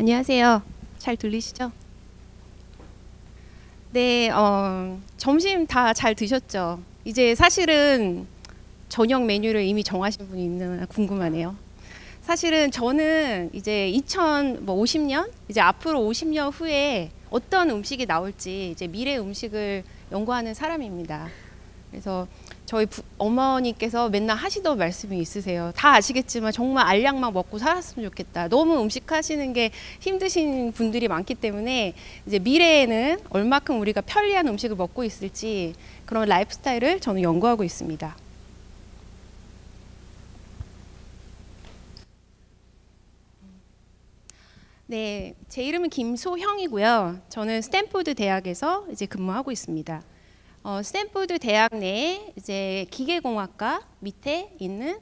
안녕하세요. 잘 들리시죠? 네, 어, 점심 다 잘 드셨죠? 이제 사실은 저녁 메뉴를 이미 정하신 분이 있나 궁금하네요. 사실은 저는 이제 2050년 이제 앞으로 50년 후에 어떤 음식이 나올지 이제 미래 음식을 연구하는 사람입니다. 그래서 저희 부, 어머니께서 맨날 하시던 말씀이 있으세요. 다 아시겠지만 정말 알약만 먹고 살았으면 좋겠다. 너무 음식 하시는 게 힘드신 분들이 많기 때문에 이제 미래에는 얼마큼 우리가 편리한 음식을 먹고 있을지 그런 lifestyle을 저는 연구하고 있습니다. 네, 제 이름은 김소형이고요. 저는 스탠포드 대학에서 이제 근무하고 있습니다. 어, 스탠포드 대학 내에 이제 기계공학과 밑에 있는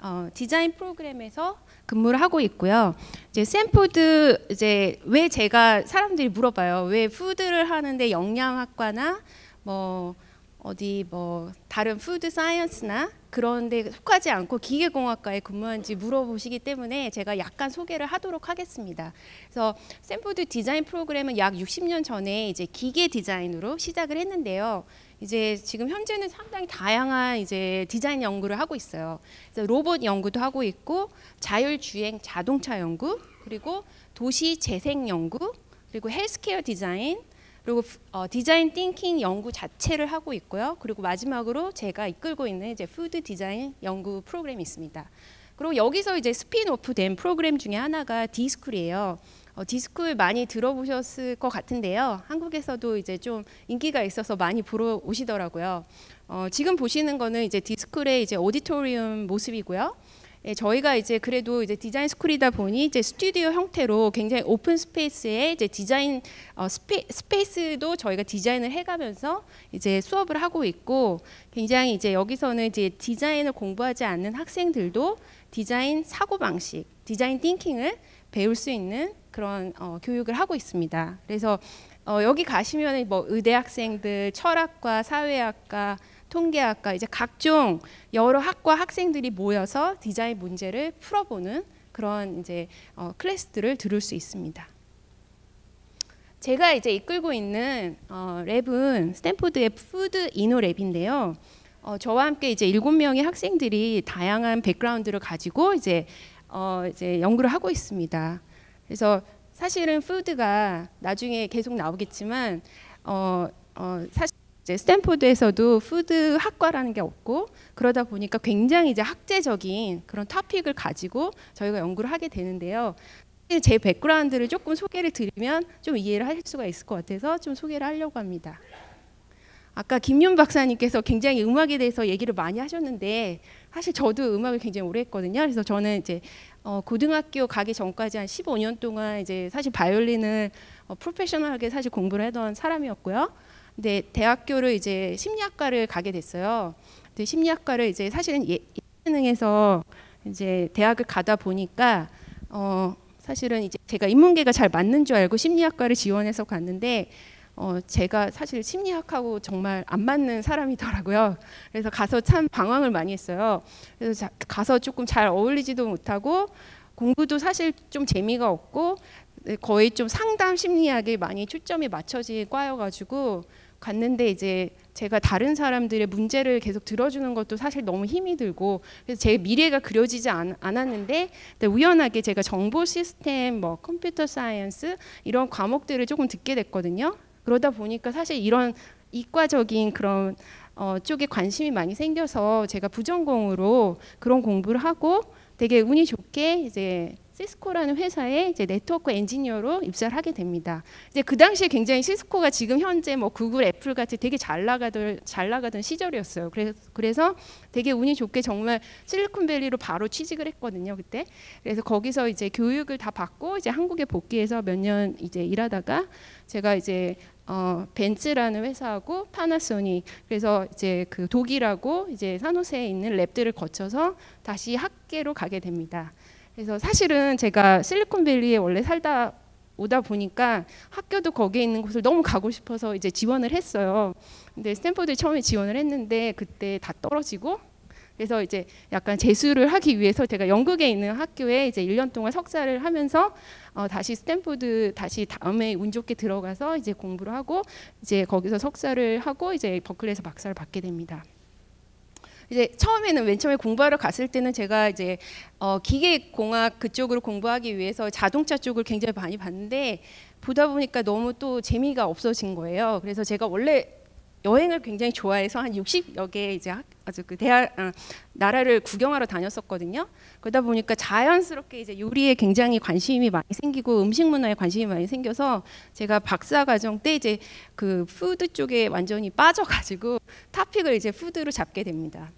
어, 디자인 프로그램에서 근무를 하고 있고요. 이제 스탠포드 이제 왜 제가 사람들이 물어봐요. 왜 food를 하는데 영양학과나 뭐 어디 뭐 다른 food science나 그런데 속하지 않고 기계공학과에 근무한지 물어보시기 때문에 제가 약간 소개를 하도록 하겠습니다. 그래서 스탠포드 디자인 프로그램은 약 60년 전에 이제 기계 디자인으로 시작을 했는데요. 이제 지금 현재는 상당히 다양한 이제 디자인 연구를 하고 있어요. 로봇 연구도 하고 있고 자율주행 자동차 연구 그리고 도시 재생 연구 그리고 healthcare design 그리고 어, design thinking 연구 자체를 하고 있고요. 그리고 마지막으로 제가 이끌고 있는 이제 food design 연구 프로그램이 있습니다. 그리고 여기서 이제 스피노프 된 프로그램 중에 하나가 d.school이에요. 어, d.school 많이 들어보셨을 것 같은데요. 한국에서도 이제 좀 인기가 있어서 많이 보러 오시더라고요. 어, 지금 보시는 거는 이제 d.school의 이제 auditorium 모습이고요. 예, 저희가 이제 그래도 이제 design school이다 보니 이제 스튜디오 형태로 굉장히 open space에 이제 디자인 어, spa, space도 저희가 디자인을 해가면서 이제 수업을 하고 있고 굉장히 이제 여기서는 이제 디자인을 공부하지 않는 학생들도 디자인 사고 방식, design thinking을 배울 수 있는 그런 어, 교육을 하고 있습니다. 그래서 어, 여기 가시면 뭐 의대 학생들, 철학과, 사회학과 통계학과 이제 각종 여러 학과 학생들이 모여서 디자인 문제를 풀어보는 그런 이제 어, 클래스들을 들을 수 있습니다. 제가 이제 이끌고 있는 어, lab은 스탠포드의 Food Inno Lab인데요. 어, 저와 함께 이제 일곱 명의 학생들이 다양한 background를 가지고 이제 어, 이제 연구를 하고 있습니다. 그래서 사실은 food가 나중에 계속 나오겠지만 어, 어, 사실 이제 스탠포드에서도 food 학과라는 게 없고 그러다 보니까 굉장히 이제 학제적인 그런 토픽을 가지고 저희가 연구를 하게 되는데요. 제 background를 조금 소개를 드리면 좀 이해를 하실 수가 있을 것 같아서 좀 소개를 하려고 합니다. 아까 김윤 박사님께서 굉장히 음악에 대해서 얘기를 많이 하셨는데 사실 저도 음악을 굉장히 오래 했거든요. 그래서 저는 이제 어, 고등학교 가기 전까지 한 15년 동안 이제 사실 바이올린을 어, 프로페셔널하게 사실 공부를 하던 사람이었고요. 근데 대학교를 이제 심리학과를 가게 됐어요. 근데 심리학과를 이제 사실은 예, 예능에서 이제 대학을 가다 보니까 어 사실은 이제 제가 인문계가 잘 맞는 줄 알고 심리학과를 지원해서 갔는데 어 제가 사실 심리학하고 정말 안 맞는 사람이더라고요. 그래서 가서 참 방황을 많이 했어요. 그래서 자, 가서 조금 잘 어울리지도 못하고 공부도 사실 좀 재미가 없고 거의 좀 상담 심리학에 많이 초점이 맞춰진 과여가지고 갔는데 이제 제가 다른 사람들의 문제를 계속 들어주는 것도 사실 너무 힘이 들고 그래서 제 미래가 그려지지 않, 않았는데 우연하게 제가 정보 시스템 뭐 computer science 이런 과목들을 조금 듣게 됐거든요. 그러다 보니까 사실 이런 이과적인 그런 어, 쪽에 관심이 많이 생겨서 제가 부전공으로 그런 공부를 하고 되게 운이 좋게 이제 시스코라는 회사에 이제 네트워크 엔지니어로 입사를 하게 됩니다. 이제 그 당시에 굉장히 시스코가 지금 현재 뭐 구글, 애플 같이 되게 잘 나가던 잘 나가던 시절이었어요. 그래서 그래서 되게 운이 좋게 정말 실리콘밸리로 바로 취직을 했거든요. 그때. 그래서 거기서 이제 교육을 다 받고 이제 한국에 복귀해서 몇 년 이제 일하다가 제가 이제 어, 벤츠라는 회사하고 파나소닉 그래서 이제 그 독일하고 이제 산호세에 있는 랩들을 거쳐서 다시 학계로 가게 됩니다. 그래서 사실은 제가 실리콘밸리에 원래 살다 오다 보니까 학교도 거기에 있는 곳을 너무 가고 싶어서 이제 지원을 했어요. 근데 스탠포드에 처음에 지원을 했는데 그때 다 떨어지고 그래서 이제 약간 재수를 하기 위해서 제가 영국에 있는 학교에 이제 1년 동안 석사를 하면서 어, 다시 스탠포드 다시 다음에 운 좋게 들어가서 이제 공부를 하고 이제 거기서 석사를 하고 이제 버클리에서 박사를 받게 됩니다. 이제 처음에는 맨 처음에 공부하러 갔을 때는 제가 이제 어, 기계공학 그쪽으로 공부하기 위해서 자동차 쪽을 굉장히 많이 봤는데 보다 보니까 너무 또 재미가 없어진 거예요. 그래서 제가 원래 여행을 굉장히 좋아해서 한 60여 개 이제 아주 그 대학 아, 나라를 구경하러 다녔었거든요. 그러다 보니까 자연스럽게 이제 요리에 굉장히 관심이 많이 생기고 음식 문화에 관심이 많이 생겨서 제가 박사 과정 때 이제 그 food 쪽에 완전히 빠져가지고 topic을 이제 food로 잡게 됩니다.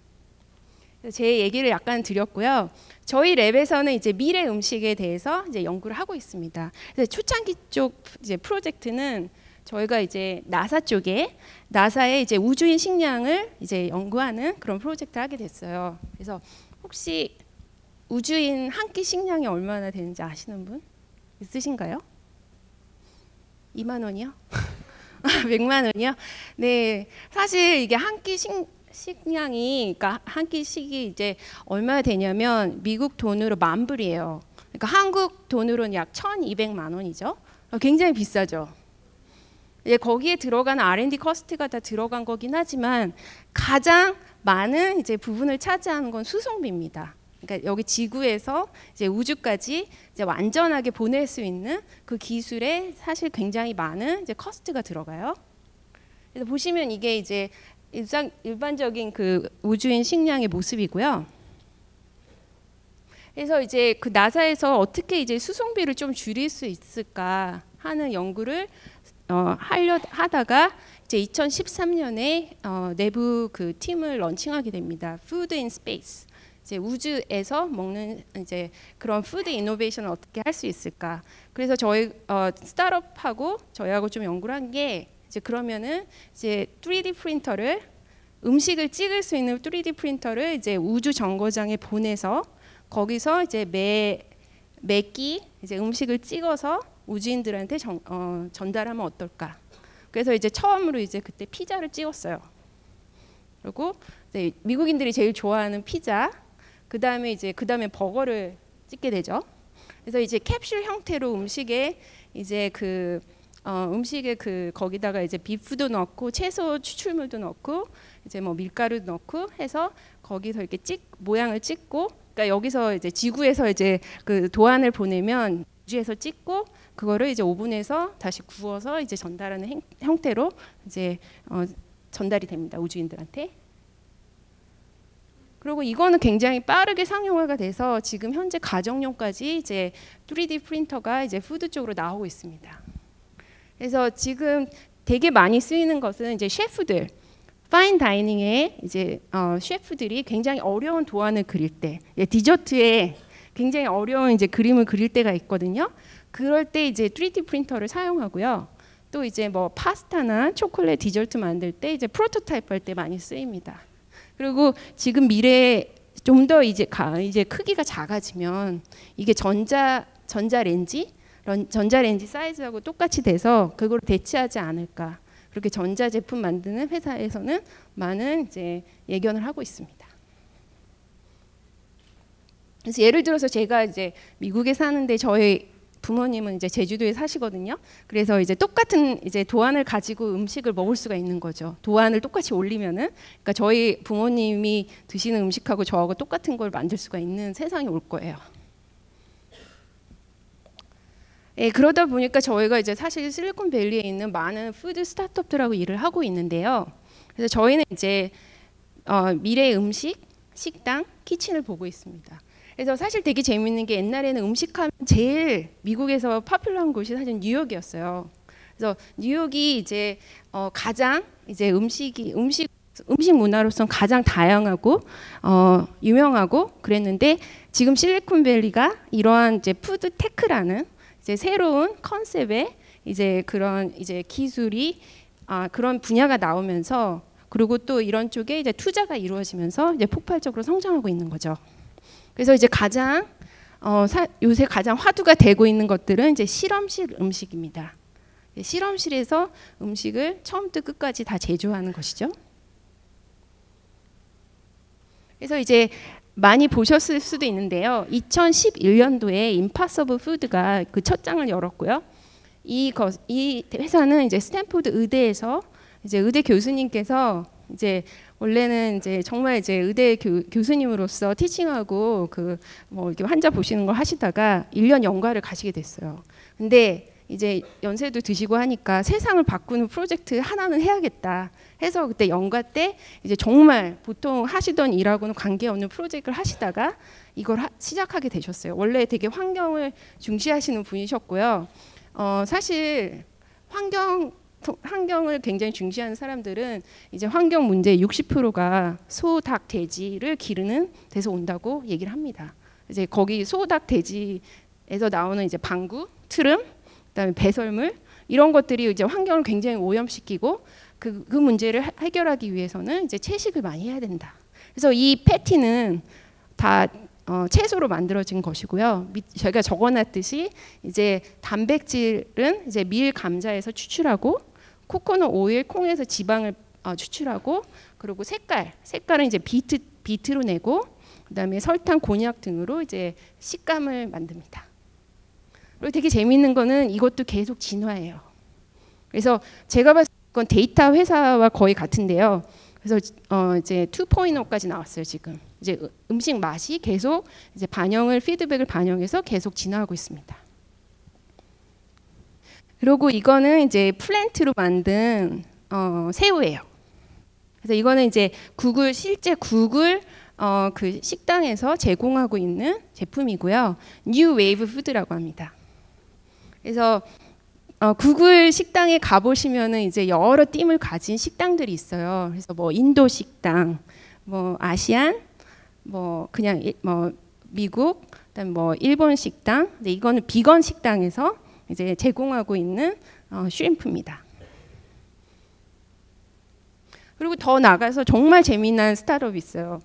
제 얘기를 약간 드렸고요. 저희 lab에서는 이제 미래 음식에 대해서 이제 연구를 하고 있습니다. 그래서 초창기 쪽 이제 프로젝트는 저희가 이제 나사 쪽에 나사의 이제 우주인 식량을 이제 연구하는 그런 프로젝트 하게 됐어요. 그래서 혹시 우주인 한 끼 식량이 얼마나 되는지 아시는 분 있으신가요? 2만 원이요? 100만 원이요? 네, 사실 이게 한 끼 식 량이 그러니까 한 끼씩이 이제 얼마 되냐면 미국 돈으로 만 불이에요. 그러니까 한국 돈으로는 약 1,200만 원이죠. 굉장히 비싸죠. 이제 거기에 들어가는 R&D cost가 다 들어간 거긴 하지만 가장 많은 이제 부분을 차지하는 건 수송비입니다. 그러니까 여기 지구에서 이제 우주까지 이제 완전하게 보낼 수 있는 그 기술에 사실 굉장히 많은 이제 커스트가 들어가요. 그래서 보시면 이게 이제 일상 일반적인 그 우주인 식량의 모습이고요. 그래서 이제 그 나사에서 어떻게 이제 수송비를 좀 줄일 수 있을까 하는 연구를 어, 하려 하다가 이제 2013년에 어, 내부 그 팀을 launching하게 됩니다. Food in Space. 이제 우주에서 먹는 이제 그런 food innovation을 어떻게 할 수 있을까? 그래서 저희 어, 스타트업하고 저희하고 좀 연구를 한게 이제 그러면은 이제 3D 프린터를 음식을 찍을 수 있는 3D 프린터를 이제 우주 정거장에 보내서 거기서 이제 매 매끼 이제 음식을 찍어서 우주인들한테 정, 어, 전달하면 어떨까? 그래서 이제 처음으로 이제 그때 피자를 찍었어요. 그리고 미국인들이 제일 좋아하는 피자, 그 다음에 이제 그 다음에 버거를 찍게 되죠. 그래서 이제 캡슐 형태로 음식에 이제 그 어, 음식에 그 거기다가 이제 비프도 넣고 채소 추출물도 넣고 이제 뭐 밀가루 넣고 해서 거기서 이렇게 찍 모양을 찍고 그러니까 여기서 이제 지구에서 이제 그 도안을 보내면 우주에서 찍고 그거를 이제 오븐에서 다시 구워서 이제 전달하는 행, 형태로 이제 어, 전달이 됩니다 우주인들한테. 그리고 이거는 굉장히 빠르게 상용화가 돼서 지금 현재 가정용까지 이제 3D 프린터가 이제 food 쪽으로 나오고 있습니다. 그래서 지금 되게 많이 쓰이는 것은 이제 셰프들, fine dining에 이제 어, 셰프들이 굉장히 어려운 도안을 그릴 때, 예, 디저트에 굉장히 어려운 이제 그림을 그릴 때가 있거든요. 그럴 때 이제 3D 프린터를 사용하고요. 또 이제 뭐 파스타나 초콜릿 디저트 만들 때 이제 프로토타입 할 때 많이 쓰입니다. 그리고 지금 미래에 좀 더 이제 가, 이제 크기가 작아지면 이게 전자 전자 렌지 전자레인지 사이즈하고 똑같이 돼서 그걸 대체하지 않을까. 그렇게 전자 제품 만드는 회사에서는 많은 이제 예견을 하고 있습니다. 그래서 예를 들어서 제가 이제 미국에 사는데 저희 부모님은 이제 제주도에 사시거든요. 그래서 이제 똑같은 이제 도안을 가지고 음식을 먹을 수가 있는 거죠. 도안을 똑같이 올리면은 그러니까 저희 부모님이 드시는 음식하고 저하고 똑같은 걸 만들 수가 있는 세상이 올 거예요. 예, 그러다 보니까 저희가 이제 사실 실리콘밸리에 있는 많은 food 스타트업들하고 일을 하고 있는데요. 그래서 저희는 이제 어, 미래 음식, 식당, kitchen을 보고 있습니다. 그래서 사실 되게 재밌는 게 옛날에는 음식하면 제일 미국에서 popular한 곳이 사실 뉴욕이었어요. 그래서 뉴욕이 이제 어, 가장 이제 음식이 음식 음식 문화로서 가장 다양하고 어, 유명하고 그랬는데 지금 실리콘밸리가 이러한 이제 food tech라는 이제 새로운 concept의 이제 그런 이제 기술이 아, 그런 분야가 나오면서 그리고 또 이런 쪽에 이제 투자가 이루어지면서 이제 폭발적으로 성장하고 있는 거죠. 그래서 이제 가장 어, 사, 요새 가장 화두가 되고 있는 것들은 이제 실험실 음식입니다. 실험실에서 음식을 처음부터 끝까지 다 제조하는 것이죠. 그래서 이제 많이 보셨을 수도 있는데요. 2011년도에 Impossible Food가 그 첫 장을 열었고요. 이, 거, 이 회사는 이제 스탠포드 의대에서 이제 의대 교수님께서 이제 원래는 이제 정말 이제 의대 교, 교수님으로서 teaching하고 그 뭐 이렇게 환자 보시는 걸 하시다가 1년 연가를 가시게 됐어요. 근데 이제 연세도 드시고 하니까 세상을 바꾸는 프로젝트 하나는 해야겠다 해서 그때 연가 때 이제 정말 보통 하시던 일하고는 관계없는 프로젝트를 하시다가 이걸 하, 시작하게 되셨어요. 원래 되게 환경을 중시하시는 분이셨고요. 어, 사실 환경 환경을 굉장히 중시하는 사람들은 이제 환경 문제 60%가 소, 닭, 돼지를 기르는 데서 온다고 얘기를 합니다. 이제 거기 소, 닭, 돼지에서 나오는 이제 방구, 트름, 그다음에 배설물 이런 것들이 이제 환경을 굉장히 오염시키고 그, 그 문제를 해결하기 위해서는 이제 채식을 많이 해야 된다. 그래서 이 패티는 다 어, 채소로 만들어진 것이고요. 미, 저희가 적어놨듯이 이제 단백질은 이제 밀, 감자에서 추출하고 코코넛 오일, 콩에서 지방을 어, 추출하고 그리고 색깔, 색깔은 이제 비트 비트로 내고 그다음에 설탕, 곤약 등으로 이제 식감을 만듭니다. 그리고 되게 재미있는 거는 이것도 계속 진화해요. 그래서 제가 봤을 건 데이터 회사와 거의 같은데요. 그래서 어 이제 2.0까지 나왔어요 지금. 이제 음식 맛이 계속 이제 반영을 피드백을 반영해서 계속 진화하고 있습니다. 그리고 이거는 이제 플랜트로 만든 어, 새우예요. 그래서 이거는 이제 구글 실제 구글 어, 그 식당에서 제공하고 있는 제품이고요. New Wave Food라고 합니다. 그래서 어, 구글 식당에 가보시면은 이제 여러 팀을 가진 식당들이 있어요. 그래서 뭐 인도 식당, 뭐 Asian, 뭐 그냥 일, 뭐 미국, 그다음 뭐 일본 식당. 근데 이거는 비건 식당에서 이제 제공하고 있는 어, shrimp입니다. 그리고 더 나가서 정말 재미난 스타트업이 있어요.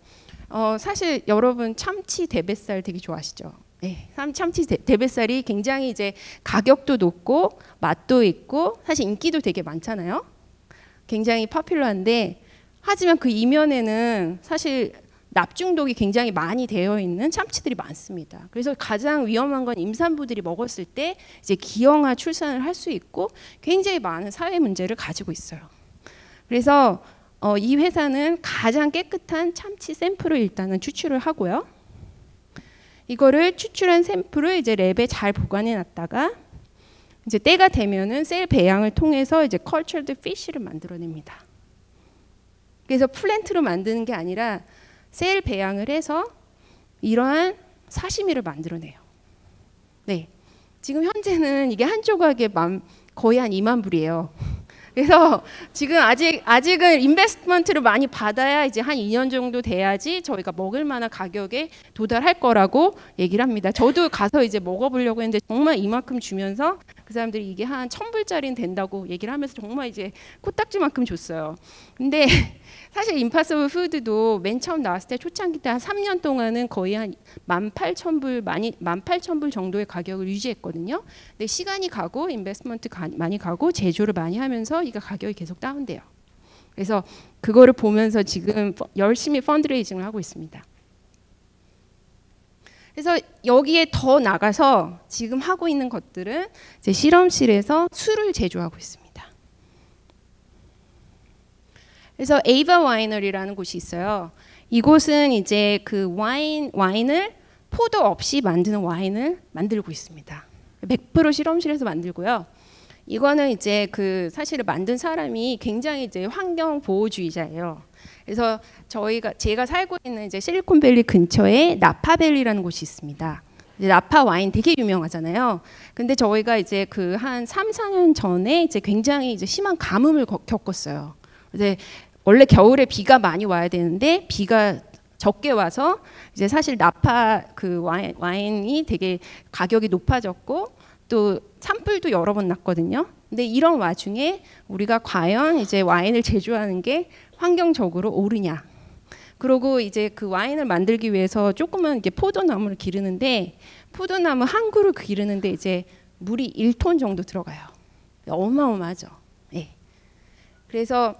어, 사실 여러분 참치 대뱃살 되게 좋아하시죠? 네, 참치 대뱃살이 굉장히 이제 가격도 높고 맛도 있고 사실 인기도 되게 많잖아요. 굉장히 파퓰러한데 하지만 그 이면에는 사실 납중독이 굉장히 많이 되어 있는 참치들이 많습니다. 그래서 가장 위험한 건 임산부들이 먹었을 때 이제 기형아 출산을 할 수 있고 굉장히 많은 사회 문제를 가지고 있어요. 그래서 어, 이 회사는 가장 깨끗한 참치 샘플을 일단은 추출을 하고요. 이거를 추출한 샘플을 이제 lab에 잘 보관해 놨다가 이제 때가 되면은 cell 배양을 통해서 이제 cultured fish를 만들어냅니다. 그래서 plant로 만드는 게 아니라 cell 배양을 해서 이러한 사시미를 만들어내요. 네. 지금 현재는 이게 한 조각에 만, 거의 한 2만 불이에요. 그래서 지금 아직 아직은 인베스트먼트를 많이 받아야 이제 한 2년 정도 돼야지 저희가 먹을 만한 가격에 도달할 거라고 얘기를 합니다. 저도 가서 이제 먹어보려고 했는데 정말 이만큼 주면서 그 사람들이 이게 한 천불짜리는 된다고 얘기를 하면서 정말 이제 코딱지만큼 줬어요. 근데 사실 임파서블 푸드도 맨 처음 나왔을 때 초창기 때 한 3년 동안은 거의 한 18,000불 많이 18,000불 정도의 가격을 유지했거든요. 근데 시간이 가고 인베스트먼트 많이 가고 제조를 많이 하면서 이가 가격이 계속 다운돼요. 그래서 그거를 보면서 지금 열심히 펀드레이징을 하고 있습니다. 그래서 여기에 더 나가서 지금 하고 있는 것들은 제 실험실에서 술을 제조하고 있습니다. 그래서 에이바 와이너리라는 곳이 있어요. 이곳은 이제 그 와인 와인을 포도 없이 만드는 와인을 만들고 있습니다. 100% 실험실에서 만들고요. 이거는 이제 그 사실을 만든 사람이 굉장히 이제 환경 보호주의자예요. 그래서 저희가 제가 살고 있는 이제 실리콘밸리 근처에 나파밸리라는 곳이 있습니다. 나파 와인 되게 유명하잖아요. 근데 저희가 이제 그 한 3, 4년 전에 이제 굉장히 이제 심한 가뭄을 겪었어요. 이제 원래 겨울에 비가 많이 와야 되는데 비가 적게 와서 이제 사실 나파 그 와인, 와인이 되게 가격이 높아졌고 또 산불도 여러 번 났거든요. 근데 이런 와중에 우리가 과연 이제 와인을 제조하는 게 환경적으로 옳으냐? 그리고 이제 그 와인을 만들기 위해서 조금은 이게 포도나무를 기르는데 포도나무 한 그루 기르는데 이제 물이 1톤 정도 들어가요. 어마어마하죠. 예. 그래서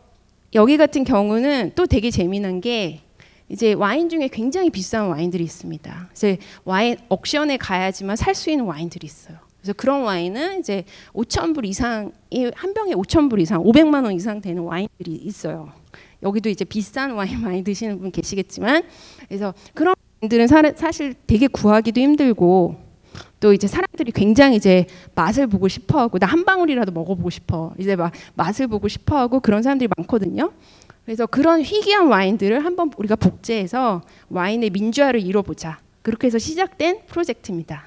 여기 같은 경우는 또 되게 재미난 게 이제 와인 중에 굉장히 비싼 와인들이 있습니다. 이제 와인 옥션에 가야지만 살 수 있는 와인들이 있어요. 그래서 그런 와인은 이제 5천 불 이상이 한 병에 5천 불 이상, 500만 원 이상 되는 와인들이 있어요. 여기도 이제 비싼 와인 많이 드시는 분 계시겠지만, 그래서 그런 와인들은 사실 되게 구하기도 힘들고 또 이제 사람들이 굉장히 이제 맛을 보고 싶어 하고 나 한 방울이라도 먹어보고 싶어 이제 막 맛을 보고 싶어 하고 그런 사람들이 많거든요. 그래서 그런 희귀한 와인들을 한번 우리가 복제해서 와인의 민주화를 이뤄보자. 그렇게 해서 시작된 프로젝트입니다.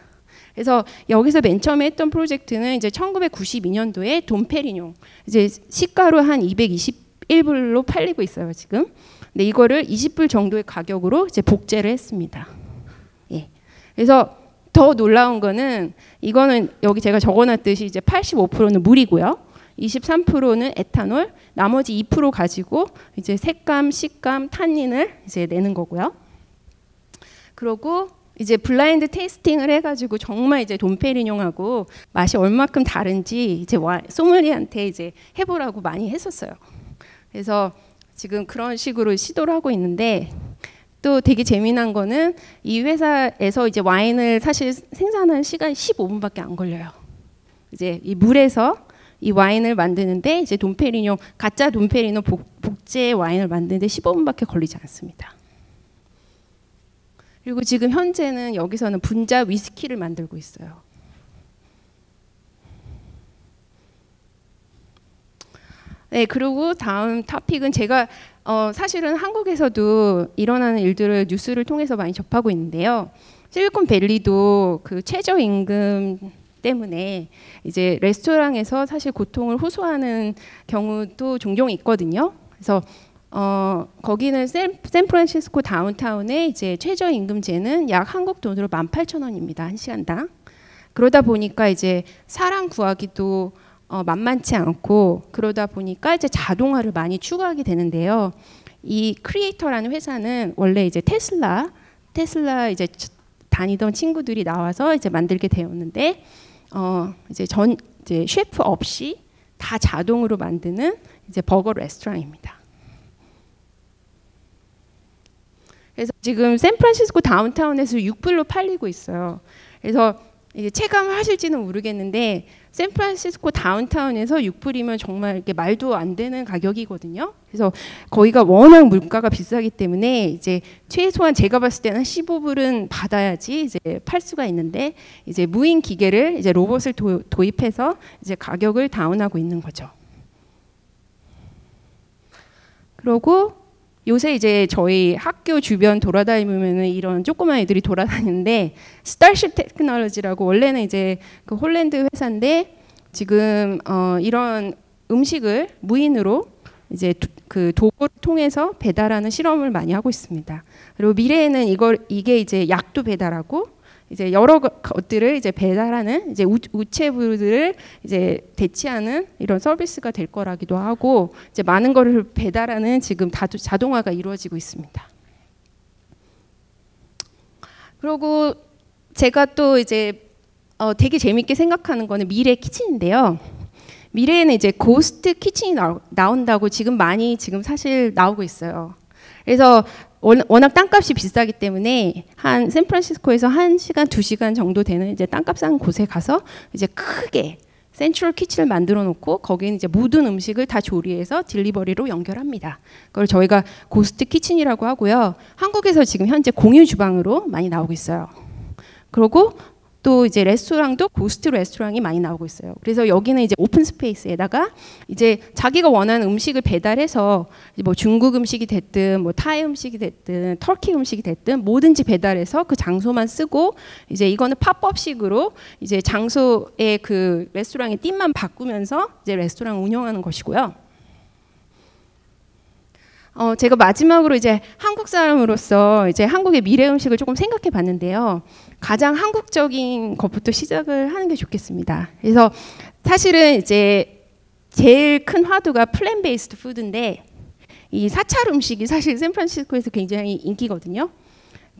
그래서 여기서 맨 처음에 했던 프로젝트는 이제 1992년도에 돈페리뇽 이제 시가로 한 221불로 팔리고 있어요 지금. 근데 이거를 20불 정도의 가격으로 이제 복제를 했습니다. 예. 그래서 더 놀라운 거는 이거는 여기 제가 적어놨듯이 이제 85%는 물이고요. 23%는 에탄올, 나머지 2% 가지고 이제 색감, 식감, 탄닌을 이제 내는 거고요. 그리고 이제 블라인드 테이스팅을 해가지고 정말 이제 돈페리뇽하고 맛이 얼마큼 다른지 이제 소믈리한테 이제 해보라고 많이 했었어요. 그래서 지금 그런 식으로 시도를 하고 있는데 또 되게 재미난 거는 이 회사에서 이제 와인을 사실 생산하는 시간이 15분밖에 안 걸려요. 이제 이 물에서 이 와인을 만드는데 이제 돈페리뇽 가짜 돈페리뇽 복제 와인을 만드는데 15분밖에 걸리지 않습니다. 그리고 지금 현재는 여기서는 분자 위스키를 만들고 있어요. 네, 그리고 다음 토픽은 제가 어, 사실은 한국에서도 일어나는 일들을 뉴스를 통해서 많이 접하고 있는데요. 실리콘밸리도 그 최저임금 때문에 이제 레스토랑에서 사실 고통을 호소하는 경우도 종종 있거든요. 그래서 어, 거기는 샌, 샌프란시스코 다운타운의 이제 최저임금제는 약 한국 돈으로 18,000원입니다. 한 시간당. 그러다 보니까 이제 사람 구하기도 어, 만만치 않고 그러다 보니까 이제 자동화를 많이 추구하게 되는데요. 이 Creator라는 회사는 원래 이제 테슬라 테슬라 이제 다니던 친구들이 나와서 이제 만들게 되었는데 어 이제 전 이제 셰프 없이 다 자동으로 만드는 이제 버거 레스토랑입니다. 그래서 지금 샌프란시스코 다운타운에서 6불로 팔리고 있어요. 그래서 이제 체감하실지는 모르겠는데 샌프란시스코 다운타운에서 6불이면 정말 이렇게 말도 안 되는 가격이거든요. 그래서 거기가 워낙 물가가 비싸기 때문에 이제 최소한 제가 봤을 때는 15불은 받아야지 이제 팔 수가 있는데 이제 무인 기계를 이제 로봇을 도, 도입해서 이제 가격을 다운하고 있는 거죠. 그리고 요새 이제 저희 학교 주변 돌아다니면은 이런 조그만 애들이 돌아다니는데 Starship Technology라고 원래는 이제 그 홀랜드 회사인데 지금 어 이런 음식을 무인으로 이제 그 도구를 통해서 배달하는 실험을 많이 하고 있습니다. 그리고 미래에는 이걸 이게 이제 약도 배달하고 이제 여러 것들을 이제 배달하는 이제 우체부들을 이제 대체하는 이런 서비스가 될 거라기도 하고 이제 많은 거를 배달하는 지금 자동화가 이루어지고 있습니다. 그리고 제가 또 이제 어 되게 재밌게 생각하는 거는 미래 kitchen인데요. 미래에는 이제 ghost kitchen이 나온다고 지금 많이 지금 사실 나오고 있어요. 그래서 워낙 땅값이 비싸기 때문에 한 샌프란시스코에서 한 시간 두 시간 정도 되는 이제 땅값 싼 곳에 가서 이제 크게 central kitchen을 만들어 놓고 거기는 이제 모든 음식을 다 조리해서 delivery로 연결합니다. 그걸 저희가 ghost kitchen이라고 하고요. 한국에서 지금 현재 공유 주방으로 많이 나오고 있어요. 그리고 또 이제 레스토랑도 ghost restaurant이 많이 나오고 있어요. 그래서 여기는 이제 open space에다가 이제 자기가 원하는 음식을 배달해서 뭐 중국 음식이 됐든 뭐 타이 음식이 됐든 터키 음식이 됐든 뭐든지 배달해서 그 장소만 쓰고 이제 이거는 팝업식으로 이제 장소의 그 레스토랑의 띠만 바꾸면서 이제 레스토랑 운영하는 것이고요. 어, 제가 마지막으로 이제 한국 사람으로서 이제 한국의 미래 음식을 조금 생각해 봤는데요. 가장 한국적인 것부터 시작을 하는 게 좋겠습니다. 그래서 사실은 이제 제일 큰 화두가 plant-based food인데 이 사찰 음식이 사실 샌프란시스코에서 굉장히 인기거든요.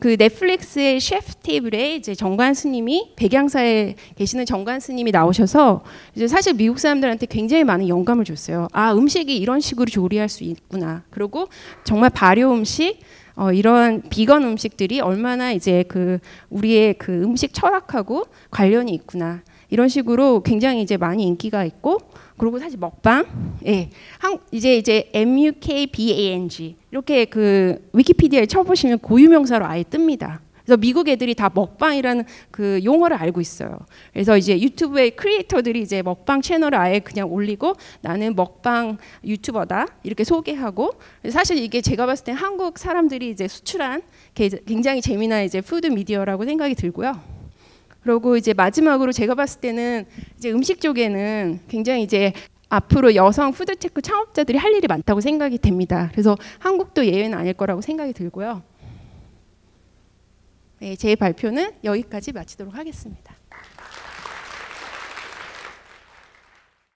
그 넷플릭스의 Chef's Table에 이제 정관 스님이 백양사에 계시는 정관 스님이 나오셔서 이제 사실 미국 사람들한테 굉장히 많은 영감을 줬어요. 아 음식이 이런 식으로 조리할 수 있구나. 그리고 정말 발효 음식 어, 이러한 비건 음식들이 얼마나 이제 그 우리의 그 음식 철학하고 관련이 있구나 이런 식으로 굉장히 이제 많이 인기가 있고 그리고 사실 먹방 예 한, 이제 이제 M U K B A N G 이렇게 그 위키피디아에 쳐보시면 고유명사로 아예 뜹니다. 그래서 미국 애들이 다 먹방이라는 그 용어를 알고 있어요. 그래서 이제 유튜브의 크리에이터들이 이제 먹방 채널을 아예 그냥 올리고 나는 먹방 유튜버다 이렇게 소개하고 사실 이게 제가 봤을 때 한국 사람들이 이제 수출한 굉장히 재미난 이제 food media라고 생각이 들고요. 그리고 이제 마지막으로 제가 봤을 때는 이제 음식 쪽에는 굉장히 이제 앞으로 여성 푸드테크 창업자들이 할 일이 많다고 생각이 됩니다. 그래서 한국도 예외는 아닐 거라고 생각이 들고요. 네, 제 발표는 여기까지 마치도록 하겠습니다.